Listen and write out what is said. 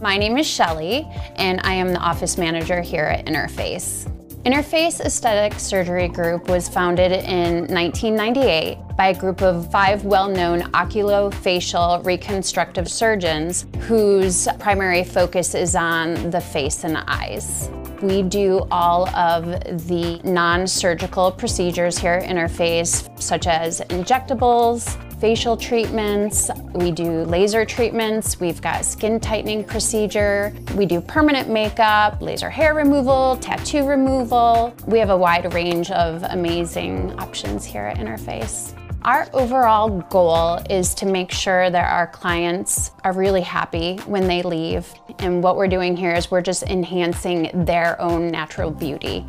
My name is Shelly, and I am the office manager here at Interface. Interface Aesthetic Surgery Group was founded in 1998 by a group of five well-known oculofacial reconstructive surgeons whose primary focus is on the face and eyes. We do all of the non-surgical procedures here at Interface, such as injectables, facial treatments, we do laser treatments, we've got skin tightening procedure, we do permanent makeup, laser hair removal, tattoo removal. We have a wide range of amazing options here at Interface. Our overall goal is to make sure that our clients are really happy when they leave. And what we're doing here is we're just enhancing their own natural beauty.